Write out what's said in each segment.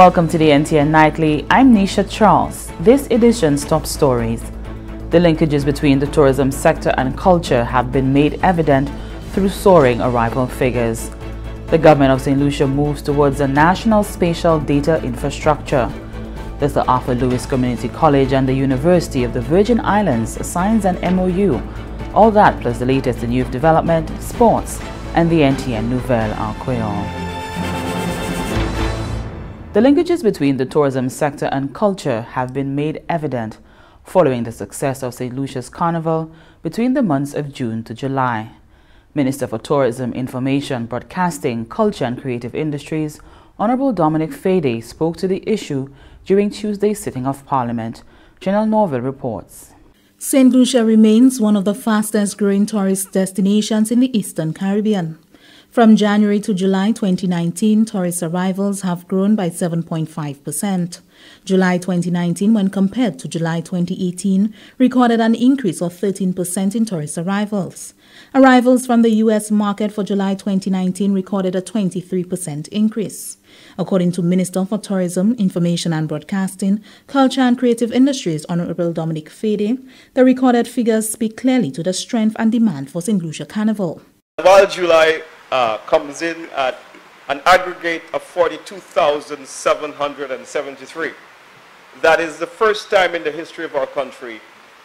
Welcome to the NTN Nightly. I'm Nisha Charles. This edition's top stories. The linkages between the tourism sector and culture have been made evident through soaring arrival figures. The government of St. Lucia moves towards a national spatial data infrastructure. The Sir Arthur Lewis Community College and the University of the Virgin Islands signs an MOU. All that plus the latest in youth development, sports, and the NTN Nouvelle Creole. The linkages between the tourism sector and culture have been made evident following the success of St. Lucia's Carnival between the months of June to July. Minister for Tourism, Information, Broadcasting, Culture and Creative Industries, Honorable Dominic Fedee spoke to the issue during Tuesday's sitting of Parliament. Janelle Norville reports. St. Lucia remains one of the fastest growing tourist destinations in the Eastern Caribbean. From January to July 2019, tourist arrivals have grown by 7.5%. July 2019, when compared to July 2018, recorded an increase of 13% in tourist arrivals. Arrivals from the U.S. market for July 2019 recorded a 23% increase. According to Minister for Tourism, Information and Broadcasting, Culture and Creative Industries, Honorable Dominic Fedee, the recorded figures speak clearly to the strength and demand for St. Lucia Carnival. While July uh, comes in at an aggregate of 42,773. That is the first time in the history of our country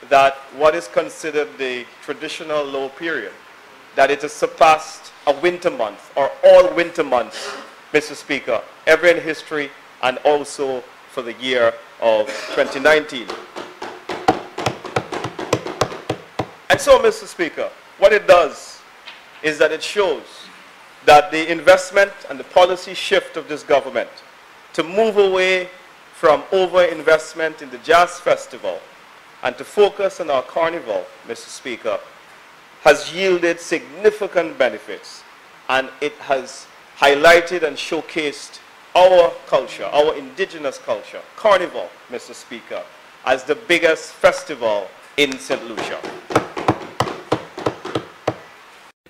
that what is considered the traditional low period, that it has surpassed a winter month or all winter months, Mr. Speaker, ever in history and also for the year of 2019. And so, Mr. Speaker, what it does is that it shows that the investment and the policy shift of this government to move away from over-investment in the Jazz Festival and to focus on our carnival, Mr. Speaker, has yielded significant benefits and it has highlighted and showcased our culture, our indigenous culture, carnival, Mr. Speaker, as the biggest festival in St. Lucia.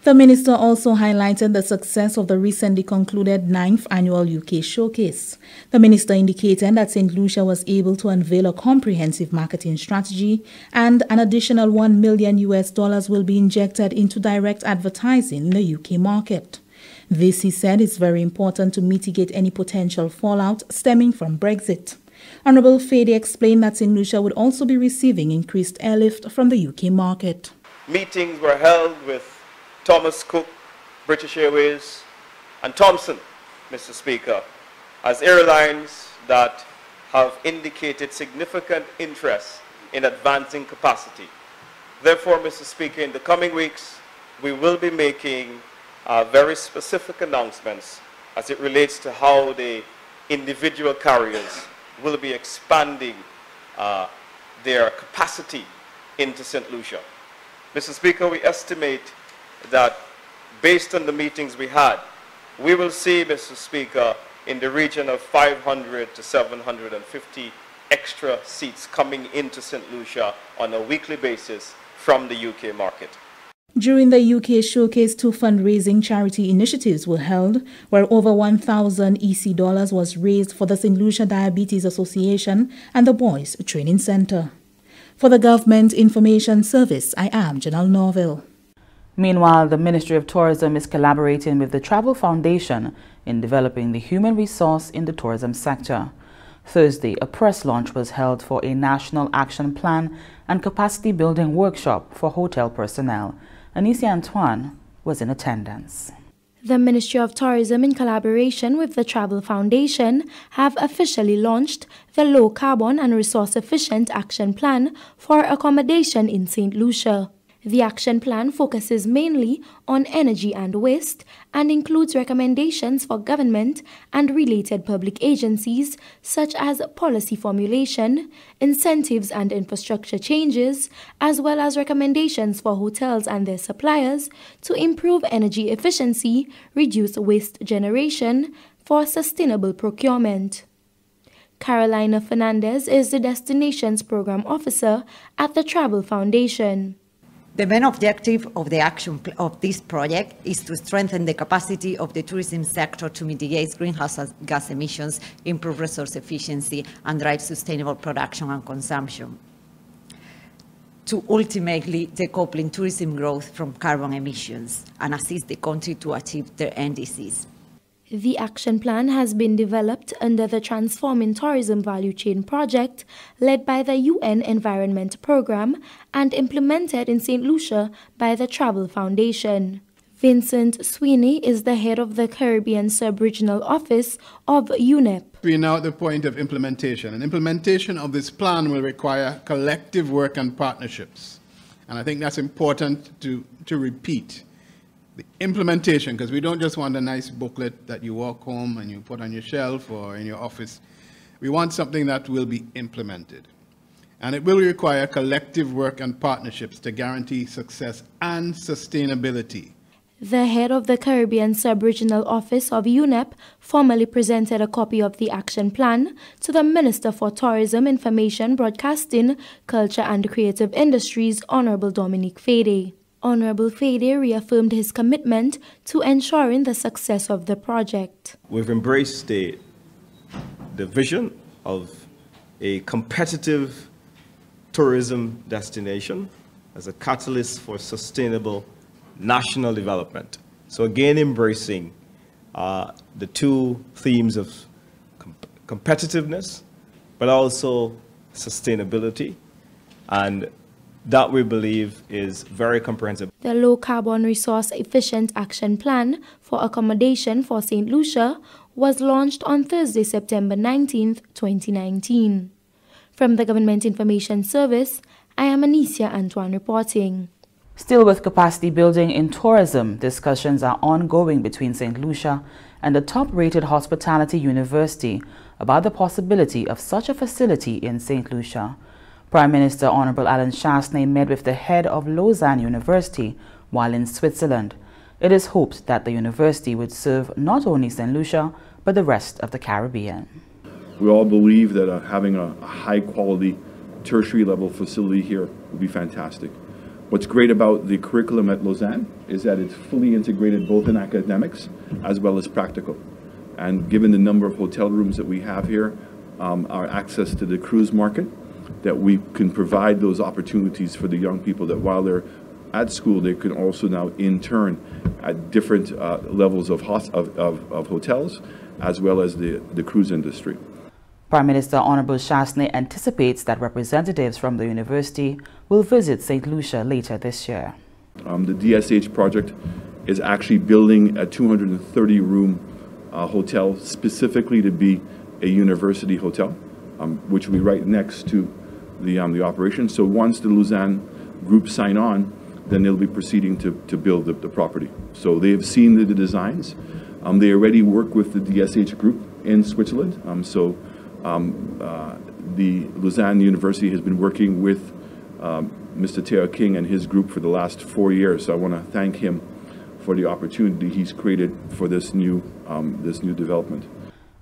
The minister also highlighted the success of the recently concluded 9th annual UK showcase. The minister indicated that St. Lucia was able to unveil a comprehensive marketing strategy and an additional 1 million US dollars will be injected into direct advertising in the UK market. This, he said, is very important to mitigate any potential fallout stemming from Brexit. Honorable Fedee explained that St. Lucia would also be receiving increased airlift from the UK market. Meetings were held with Thomas Cook, British Airways, and Thomson, Mr. Speaker, as airlines that have indicated significant interest in advancing capacity. Therefore, Mr. Speaker, in the coming weeks, we will be making uh, very specific announcements as it relates to how the individual carriers will be expanding uh, their capacity into St. Lucia. Mr. Speaker, we estimate that based on the meetings we had, we will see, Mr. Speaker, in the region of 500 to 750 extra seats coming into St. Lucia on a weekly basis from the UK market. During the UK showcase, two fundraising charity initiatives were held, where over 1,000 EC dollars was raised for the St. Lucia Diabetes Association and the Boys Training Center. For the Government Information Service, I am Janelle Norville. Meanwhile, the Ministry of Tourism is collaborating with the Travel Foundation in developing the human resource in the tourism sector. Thursday, a press launch was held for a national action plan and capacity building workshop for hotel personnel. Anicia Antoine was in attendance. The Ministry of Tourism, in collaboration with the Travel Foundation, have officially launched the Low Carbon and Resource Efficient Action Plan for Accommodation in St. Lucia. The action plan focuses mainly on energy and waste and includes recommendations for government and related public agencies such as policy formulation, incentives and infrastructure changes, as well as recommendations for hotels and their suppliers to improve energy efficiency, reduce waste generation for sustainable procurement. Carolina Fernandez is the Destinations Program Officer at the Travel Foundation. The main objective of the action of this project is to strengthen the capacity of the tourism sector to mitigate greenhouse gas emissions, improve resource efficiency, and drive sustainable production and consumption to ultimately decoupling tourism growth from carbon emissions and assist the country to achieve their NDCs. The action plan has been developed under the Transforming Tourism Value Chain project led by the UN Environment Programme and implemented in St. Lucia by the Travel Foundation. Vincent Sweeney is the head of the Caribbean Sub-Regional Office of UNEP. We are now at the point of implementation, and implementation of this plan will require collective work and partnerships. And I think that's important to, to repeat the implementation, because we don't just want a nice booklet that you walk home and you put on your shelf or in your office. We want something that will be implemented. And it will require collective work and partnerships to guarantee success and sustainability. The head of the Caribbean Sub-Regional Office of UNEP formally presented a copy of the action plan to the Minister for Tourism, Information, Broadcasting, Culture and Creative Industries, Honorable Dominic Fedee. Honorable Fedee reaffirmed his commitment to ensuring the success of the project. We've embraced the, the vision of a competitive tourism destination as a catalyst for sustainable national development. So again, embracing uh, the two themes of com competitiveness, but also sustainability and that we believe is very comprehensive. The low carbon resource efficient action plan for accommodation for St. Lucia was launched on Thursday, September 19, 2019. From the Government Information Service, I am Anicia Antoine reporting. Still with capacity building in tourism, discussions are ongoing between St. Lucia and the top-rated hospitality university about the possibility of such a facility in St. Lucia. Prime Minister Honorable Allen Chastanet met with the head of Lausanne University while in Switzerland. It is hoped that the university would serve not only St. Lucia, but the rest of the Caribbean. We all believe that uh, having a, a high-quality tertiary level facility here would be fantastic. What's great about the curriculum at Lausanne is that it's fully integrated both in academics as well as practical. And given the number of hotel rooms that we have here, um, our access to the cruise market, that we can provide those opportunities for the young people that while they're at school, they can also now intern at different uh, levels of, of, of, of, hotels as well as the, the cruise industry. Prime Minister Honorable Chastanet anticipates that representatives from the university will visit St. Lucia later this year. Um, the DSH project is actually building a 230 room uh, hotel specifically to be a university hotel, um, which will be right next to the, um, the operation. So once the Lausanne group sign on, then they'll be proceeding to, to build the, the property. So they have seen the, the designs. Um, they already work with the DSH group in Switzerland. Um, so um, uh, the Lausanne University has been working with um, Mr. Teo King and his group for the last four years. So I want to thank him for the opportunity he's created for this new, um, this new development.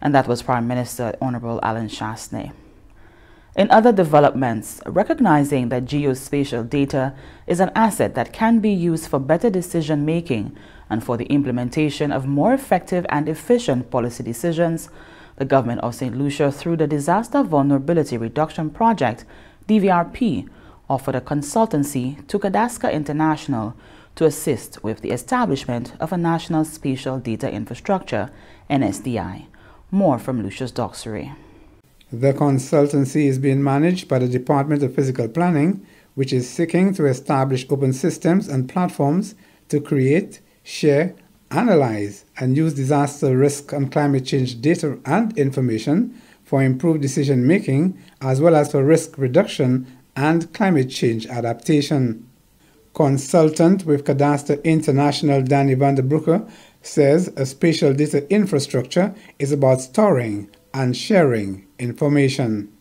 And that was Prime Minister Honorable Allen Chastanet. In other developments, recognizing that geospatial data is an asset that can be used for better decision making and for the implementation of more effective and efficient policy decisions, the government of St. Lucia, through the Disaster Vulnerability Reduction Project, DVRP, offered a consultancy to Kadaster International to assist with the establishment of a National Spatial Data Infrastructure, NSDI. More from Lucius Doxerie. The consultancy is being managed by the Department of Physical Planning, which is seeking to establish open systems and platforms to create, share, analyze, and use disaster risk and climate change data and information for improved decision making as well as for risk reduction and climate change adaptation. Consultant with Kadaster International Danny van der Broeke says a spatial data infrastructure is about storing and sharing information.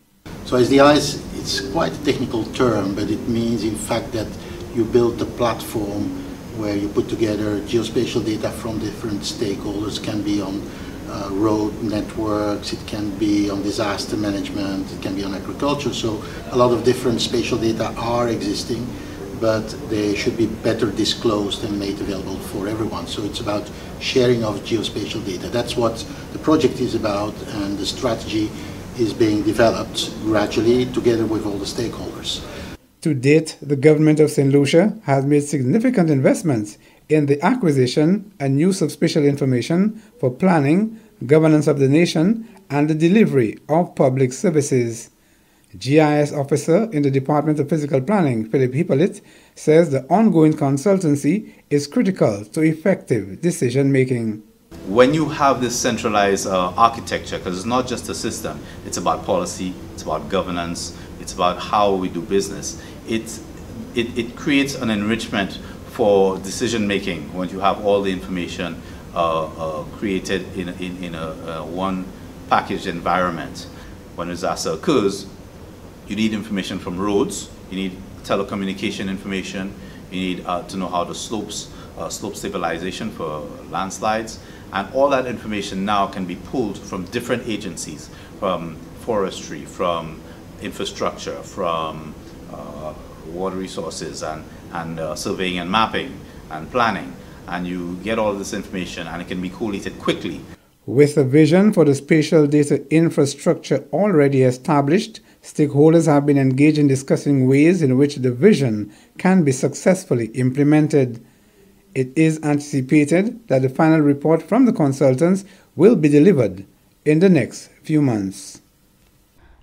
So SDI is it's quite a technical term, but it means in fact that you build a platform where you put together geospatial data from different stakeholders, can be on uh, road networks, it can be on disaster management, it can be on agriculture. So a lot of different spatial data are existing but they should be better disclosed and made available for everyone. So it's about sharing of geospatial data. That's what the project is about, and the strategy is being developed gradually together with all the stakeholders. To date, the government of St. Lucia has made significant investments in the acquisition and use of spatial information for planning, governance of the nation, and the delivery of public services. GIS officer in the Department of Physical Planning, Philip Hippolyte, says the ongoing consultancy is critical to effective decision making. When you have this centralized uh, architecture, because it's not just a system, it's about policy, it's about governance, it's about how we do business, it, it, it creates an enrichment for decision making when you have all the information uh, uh, created in, in, in a, one packaged environment. When a disaster occurs, you need information from roads, you need telecommunication information, you need uh, to know how the slopes, uh, slope stabilization for landslides, and all that information now can be pulled from different agencies, from forestry, from infrastructure, from uh, water resources, and, and uh, surveying and mapping and planning. And you get all this information and it can be collated quickly. With a vision for the spatial data infrastructure already established, stakeholders have been engaged in discussing ways in which the vision can be successfully implemented. It is anticipated that the final report from the consultants will be delivered in the next few months.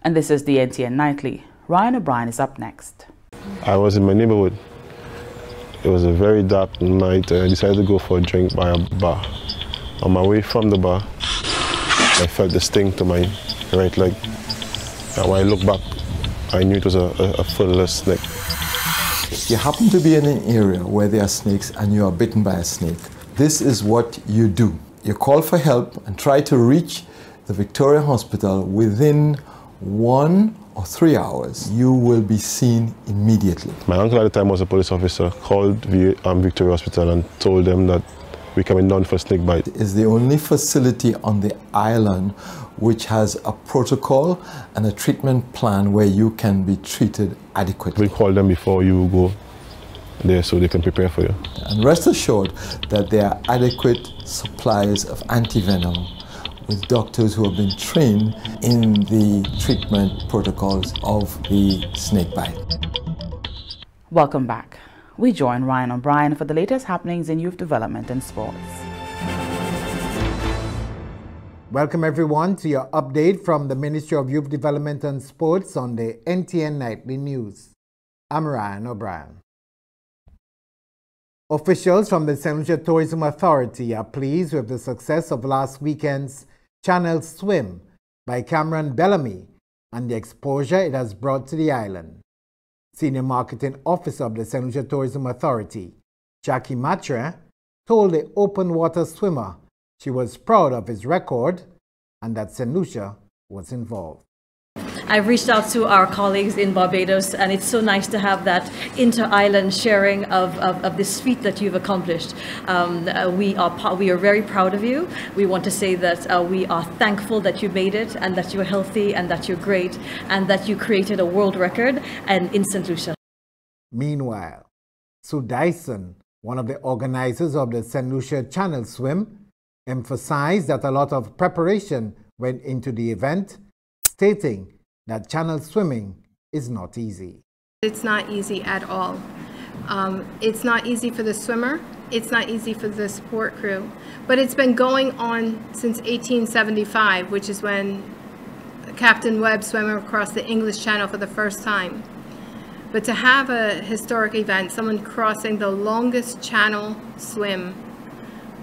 And this is the NTN Nightly. Ryan O'Brien is up next. I was in my neighborhood. It was a very dark night and I decided to go for a drink by a bar. On my way from the bar, I felt the sting to my right leg. And when I looked back, I knew it was a, a, a full snake. You happen to be in an area where there are snakes and you are bitten by a snake. This is what you do. You call for help and try to reach the Victoria Hospital within one or three hours. You will be seen immediately. My uncle at the time was a police officer, called the um, Victoria Hospital and told them that we're coming down for snake bite. It's the only facility on the island which has a protocol and a treatment plan where you can be treated adequately. We call them before you go there so they can prepare for you. And rest assured that there are adequate supplies of antivenom with doctors who have been trained in the treatment protocols of the snake bite. Welcome back. We join Ryan O'Brien for the latest happenings in youth development and sports. Welcome everyone to your update from the Ministry of Youth Development and Sports on the NTN Nightly News. I'm Ryan O'Brien. Officials from the St. Lucia Tourism Authority are pleased with the success of last weekend's Channel Swim by Cameron Bellamy and the exposure it has brought to the island. Senior Marketing Officer of the St. Lucia Tourism Authority, Jackie Matre, told the open water swimmer she was proud of his record and that St. Lucia was involved. I've reached out to our colleagues in Barbados, and it's so nice to have that inter-island sharing of, of, of, this feat that you've accomplished. Um, uh, we, are, we are very proud of you. We want to say that uh, we are thankful that you made it, and that you're healthy, and that you're great, and that you created a world record and in St. Lucia. Meanwhile, Sue Dyson, one of the organizers of the St. Lucia Channel Swim, emphasized that a lot of preparation went into the event, stating that channel swimming is not easy. It's not easy at all. Um, it's not easy for the swimmer. It's not easy for the support crew. But it's been going on since 1875, which is when Captain Webb swam across the English Channel for the first time. But to have a historic event, someone crossing the longest channel swim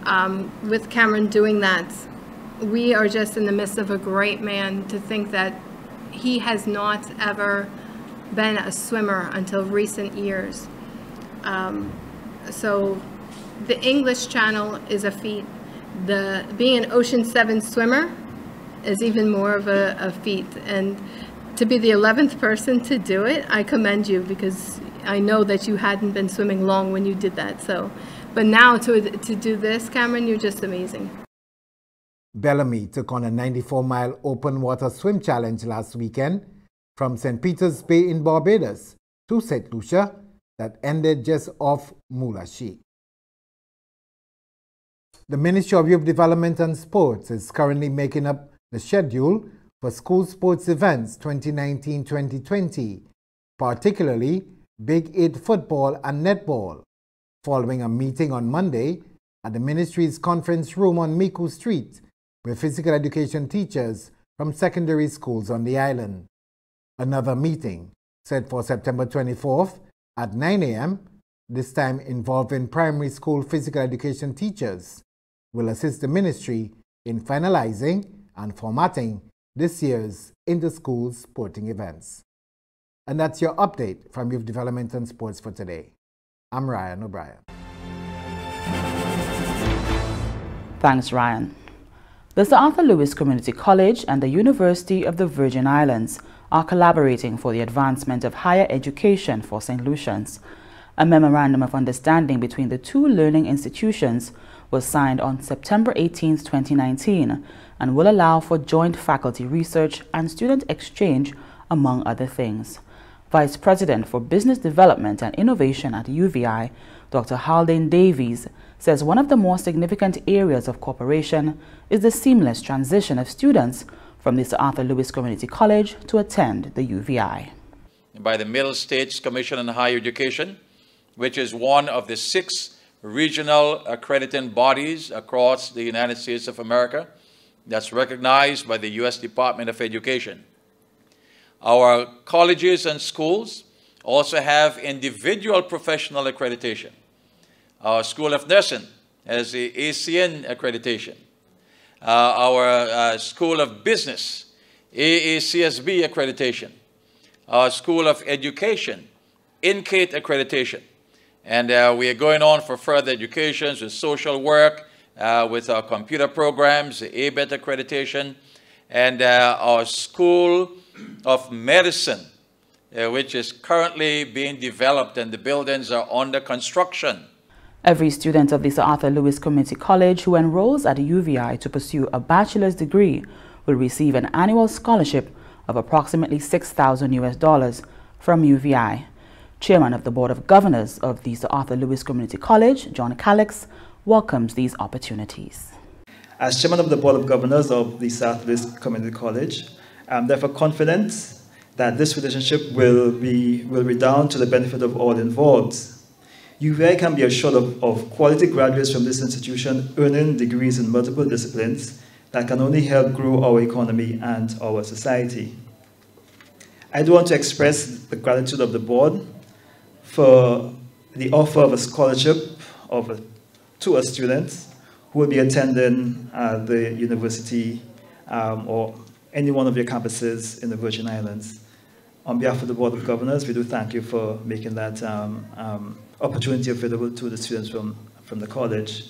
um, with Cameron doing that, we are just in the midst of a great man to think that he has not ever been a swimmer until recent years. Um, so the English Channel is a feat. The being an Ocean 7 swimmer is even more of a, a feat. And to be the 11th person to do it, I commend you because I know that you hadn't been swimming long when you did that. So but now to, to do this, Cameron, you're just amazing. Bellamy took on a 94 mile open water swim challenge last weekend from St. Peter's Bay in Barbados to St. Lucia that ended just off Mulashi. The Ministry of Youth Development and Sports is currently making up the schedule for school sports events 2019-2020, particularly Big Eight football and netball, following a meeting on Monday at the ministry's conference room on Micoud Street with physical education teachers from secondary schools on the island. Another meeting set for September 24th at 9 a.m., this time involving primary school physical education teachers, will assist the ministry in finalizing and formatting this year's inter-school sporting events. And that's your update from Youth Development and Sports for today. I'm Ryan O'Brien. Thanks, Ryan. The Sir Arthur Lewis Community College and the University of the Virgin Islands are collaborating for the advancement of higher education for St. Lucians. A memorandum of understanding between the two learning institutions was signed on September 18, 2019, and will allow for joint faculty research and student exchange, among other things. Vice President for Business Development and Innovation at UVI, Dr. Haldane Davies, says one of the more significant areas of cooperation is the seamless transition of students from the Sir Arthur Lewis Community College to attend the UVI. By the Middle States Commission on Higher Education, which is one of the six regional accrediting bodies across the United States of America that's recognized by the U.S. Department of Education. Our colleges and schools also have individual professional accreditation. Our School of Nursing has the ACN accreditation. Uh, our uh, School of Business, AACSB accreditation. Our School of Education, NCATE accreditation. And uh, we are going on for further educations with social work, uh, with our computer programs, ABET accreditation, and uh, our School of Medicine, uh, which is currently being developed and the buildings are under construction. Every student of the Sir Arthur Lewis Community College who enrolls at UVI to pursue a bachelor's degree will receive an annual scholarship of approximately 6,000 US dollars from UVI. Chairman of the Board of Governors of the Sir Arthur Lewis Community College, John Calix, welcomes these opportunities. As Chairman of the Board of Governors of the Sir Arthur Lewis Community College, I'm therefore confident that this relationship will be will redound to the benefit of all involved. UVI can be assured of, of quality graduates from this institution earning degrees in multiple disciplines that can only help grow our economy and our society. I do want to express the gratitude of the board for the offer of a scholarship of a, to a student who will be attending uh, the university um, or any one of your campuses in the Virgin Islands. On behalf of the Board of Governors, we do thank you for making that um, um, opportunity available to the students from, from the college.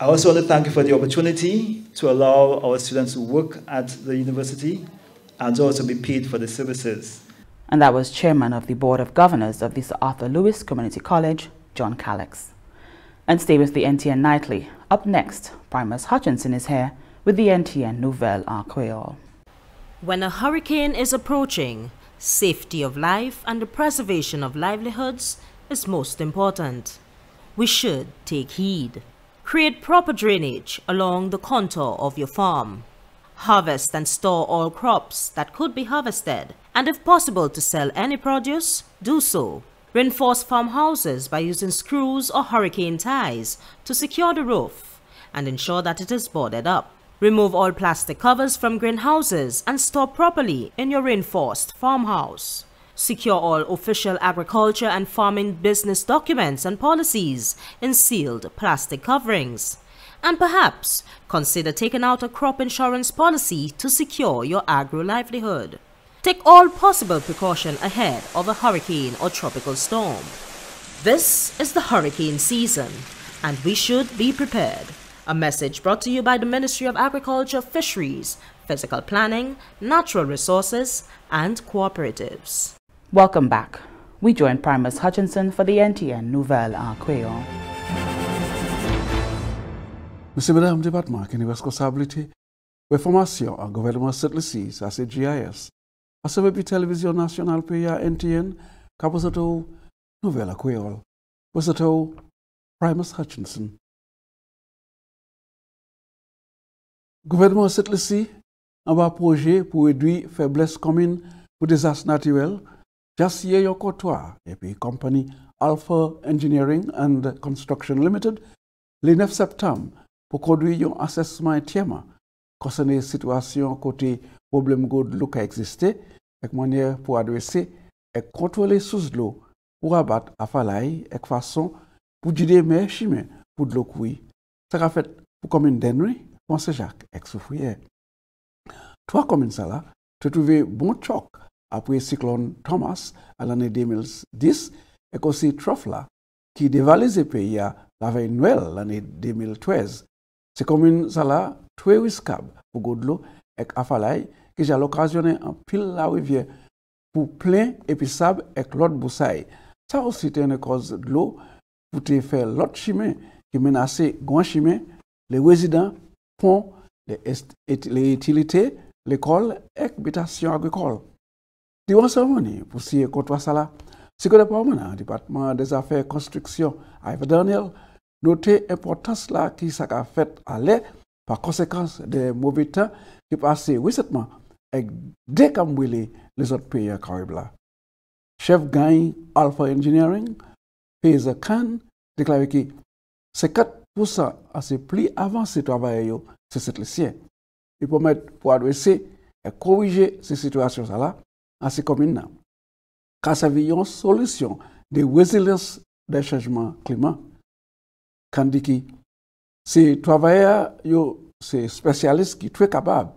I also want to thank you for the opportunity to allow our students to work at the university and also be paid for the services. And that was Chairman of the Board of Governors of the Sir Arthur Lewis Community College, John Calix. And stay with the NTN Nightly. Up next, Primus Hutchinson is here with the NTN Nouvelle en When a hurricane is approaching, safety of life and the preservation of livelihoods is most important. We should take heed. Create proper drainage along the contour of your farm. Harvest and store all crops that could be harvested, and if possible to sell any produce, do so. Reinforce farmhouses by using screws or hurricane ties to secure the roof and ensure that it is boarded up. Remove all plastic covers from greenhouses and store properly in your reinforced farmhouse. Secure all official agriculture and farming business documents and policies in sealed plastic coverings. And perhaps consider taking out a crop insurance policy to secure your agro livelihood. Take all possible precaution ahead of a hurricane or tropical storm. This is the hurricane season, and we should be prepared. A message brought to you by the Ministry of Agriculture, Fisheries, Physical Planning, Natural Resources, and Cooperatives. Welcome back. We join Primus Hutchinson for the NTN Nouvelle en Creole. Monsieur, Madame, département qui responsabilité de formation au gouvernement CETLICIS, à CGIS, à ce télévision nationale pays NTN, capacitou nouvelle créole. Positou Primus Hutchinson. gouvernement cette ci en bas projet pour réduire faiblesse commune pour désastre naturel. Jassier Yokotwa et puis compagnie Alpha Engineering and Construction Limited, le 9 septembre, pour conduire un assessment intime concernant la situation côté problème de l'eau qui existait, avec manière pour adresser et contrôler sous l'eau pour abattre à Falaï et façon pour dire meilleur chemin pour l'eau qui. Ça a fait pour commune d'ennui. Ponce-Jacques, ex-soufrier. Troa komine sa la, te touve bon chok apre siklon Thomas al ane 2010 ek osi trof la ki devalize peyi ya lavey nouel l ane 2013. Se komine sa la, twe wiskab pou godlo ek afalay ki jal okasyonen an pil la rivye pou plen epi sab ek lot bousay. Sa osi te ane koz dlo pou te fe lot chime ki menase gwan chime le wezidant les, utilités, l'école et l'habitation agricole. Tu vas pour si côté ça là, c'est que le hein, département des affaires construction, Ivan Daniel, notez l'importance là qui s'est fait à l'air par conséquence des mauvais temps qui passaient récemment et décambouillé les autres pays à Caribla. Chef gagne Alpha Engineering, Pays Khan, déclare que ces quatre Pou sa, ase pli avanse trabaye yo se setlesyen. Li pou met pou adwese e korije se situasyon sa la ase komin nan. Kasa viyon solisyon de wezilens de chanjman kliman. Kandi ki, se trabaye yo se spesyalist ki twe kabab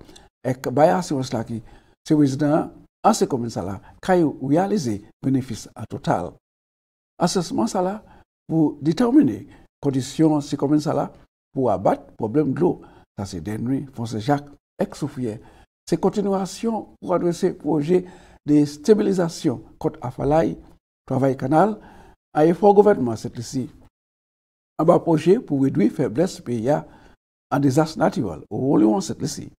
ek baya se wens la ki se wezilens ase komin sa la kayo realize benefis a total. Asesman sa la pou determine conditions ces communes-là pour abattre le problème de l'eau. Ça c'est Denry, Fonse Jacques, ex-Soufier. C'est continuation pour adresser le projet de stabilisation côte Afalay, travail canal, à effort gouvernement cette ici. Un bas projet pour réduire faiblesse pays en désastre naturel au Roléon cette ici.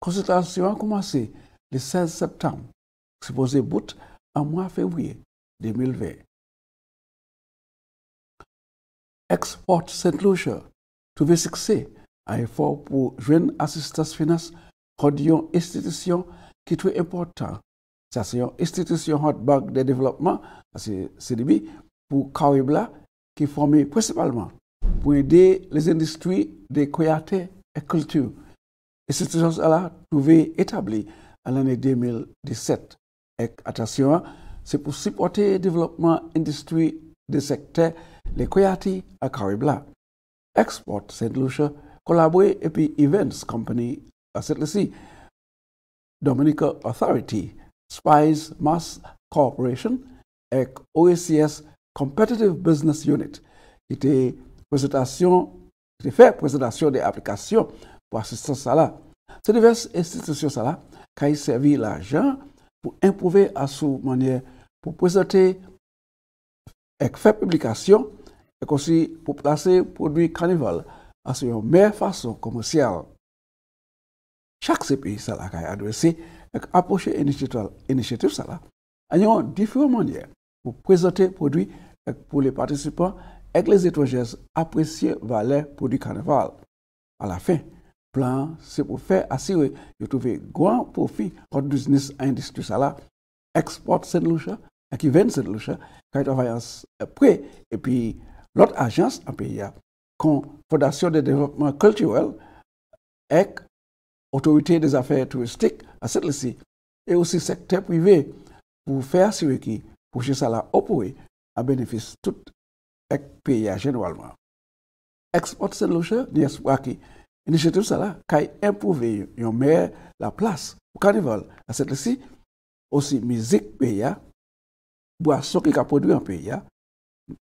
Consultation a commencé le 16 septembre, supposé bout en mois février 2020. Export Saint Lucia trouvé succès à effort pour joindre assistance finance une institution qui est très importante. Ça, c'est une institution bank de développement, c'est CDB, pour Caribla, qui est formée principalement pour aider les industries de créativité et culture. L'institution a trouvé établie en l'année 2017. Et attention, c'est pour supporter le développement industrie de sekte le Koyati a Karibla. Export St. Lucia kolabwe epi Events Company a Setlesi, Dominica Authority, Spies Mass Corporation ek OACS Competitive Business Unit ki te prezentasyon, ki te fè prezentasyon de aplikasyon pou asistan sa la. Se divers institisyon sa la ka yi servi la jan pou impouve asou manye pou prezente ek fe publikasyon, ek osi pou plase prodwi kanival aswe yon mer fason komersyal. Chak sepi sa la kaya adwese, ek aposhe inisiatif sa la, anyon difyo manye pou prezante prodwi ek pou le patisipan ek les etwanjez apresye vale prodwi kanival. A la fin, plan se pou fe asire yo touve gwan profi kont biznis industri sa la, eksport sen loucha à qui vend cette louche, quand travaille après, et puis l'autre agence en pays, con Fondation de développement culturel, avec autorité des affaires touristiques, à cette liste, et aussi e secteur privé, pour faire ce qui, pour que ça là, à bénéfice tout avec pays généralement. Export cette louche, n'y a Inisiyatif sa la, ka yi impouve yon mer la plas pou karnival. A set lesi, osi mizik pe ya, boisson qui a produit en pays,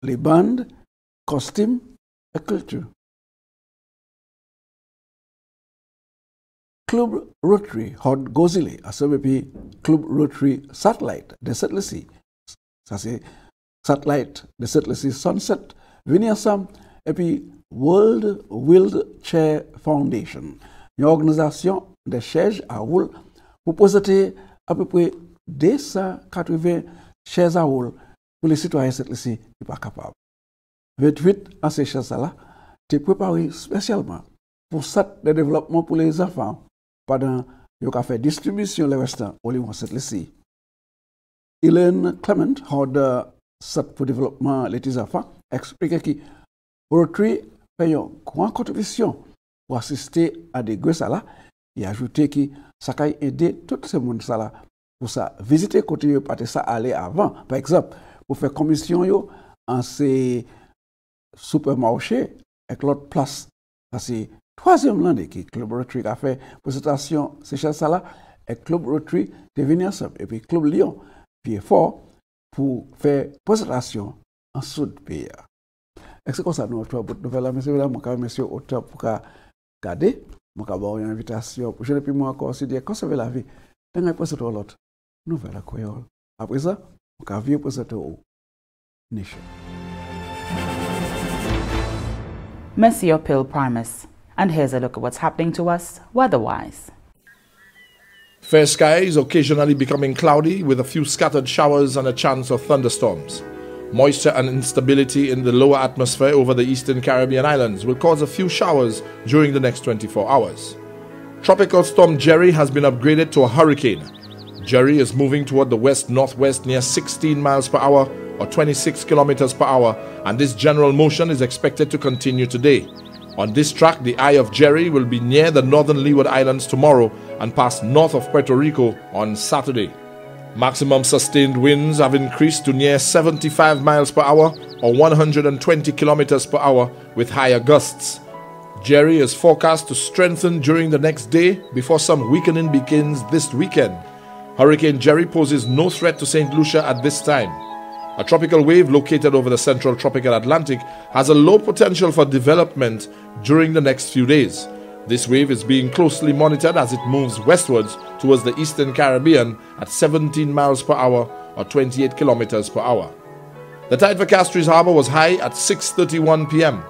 les bandes, costumes et culture. Club Rotary Hot Gozile, ce Club Rotary Satellite de cette liste. Ça c'est Satellite de cette liste Sunset, venir ensemble, et puis World Wheelchair Foundation, une organisation de chaises à roule pour posséder à peu près 280 chaises à roule pour les citoyens cette ici qui pas capable. 28 à ces là, tu préparé spécialement pour ça de développement pour les enfants pendant you a fait distribution le restant au lieu cette ici. Hélène Clement, de cette pour développement les enfants, explique que Rotary fait une grande contribution pour assister à des gosses là et ajouter que ça a aidé tout ce monde là pour ça. Visiter côté parce ça aller avant. Par exemple pour faire commission yo en ces supermarchés avec l'autre place. C'est troisième l'année que Club Rotary a fait. Présentation c'est ça là. Et Club Rotary est venu ensemble. Et puis Club Lyon puis fort pour faire présentation en sud pays. Est-ce que ça nous toi nouvelle monsieur là mon monsieur auteur pour garder mon avoir une invitation je ne puis moi considérer conserver la vie. Dans un poste l'autre nouvelle créole après ça mon vie pour cette nation Messi Pill Primus. And here's a look at what's happening to us weather-wise. Fair skies occasionally becoming cloudy with a few scattered showers and a chance of thunderstorms. Moisture and instability in the lower atmosphere over the eastern Caribbean islands will cause a few showers during the next 24 hours. Tropical storm Jerry has been upgraded to a hurricane. Jerry is moving toward the west northwest near 16 miles per hour or 26 kilometers per hour, and this general motion is expected to continue today. On this track, the Eye of Jerry will be near the northern Leeward Islands tomorrow and pass north of Puerto Rico on Saturday. Maximum sustained winds have increased to near 75 miles per hour or 120 kilometers per hour with higher gusts. Jerry is forecast to strengthen during the next day before some weakening begins this weekend. Hurricane Jerry poses no threat to St. Lucia at this time. A tropical wave located over the central tropical Atlantic has a low potential for development during the next few days. This wave is being closely monitored as it moves westwards towards the eastern Caribbean at 17 miles per hour or 28 kilometers per hour. The tide for Castries Harbour was high at 6:31 p.m.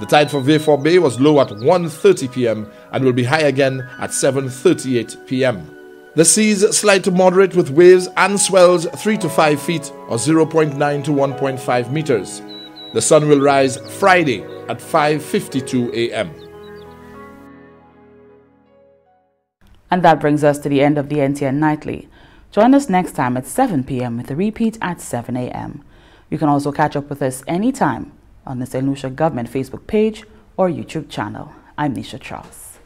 The tide for Vieux Fort Bay was low at 1:30 p.m. and will be high again at 7:38 p.m. The seas slight to moderate with waves and swells 3 to 5 feet or 0.9 to 1.5 meters. The sun will rise Friday at 5:52 a.m. And that brings us to the end of the NTN Nightly. Join us next time at 7 p.m. with a repeat at 7 a.m. You can also catch up with us anytime on the St. Lucia Government Facebook page or YouTube channel. I'm Nisha Charles.